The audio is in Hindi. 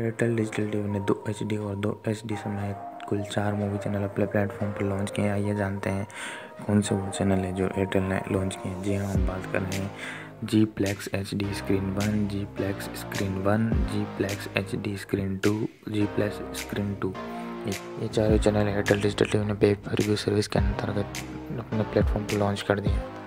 एयरटेल डिजिटल टीवी ने दो HD और दो एच समेत कुल चार मूवी चैनल अपने प्लेटफॉर्म पर लॉन्च किए हैं। आइए जानते हैं कौन से वो चैनल है जो एयरटेल ने लॉन्च किए हैं। जी हाँ हम बात कर रहे हैं Zee plex H D screen one Zee plex screen one Zee plex H D screen two Zee plex screen two ये चारों चैनल एयरटेल डिजिटल टीवी ने पे पर व्यू सर्विस के अंतर्गत अपने प्लेटफॉर्म पर लॉन्च कर दिए हैं।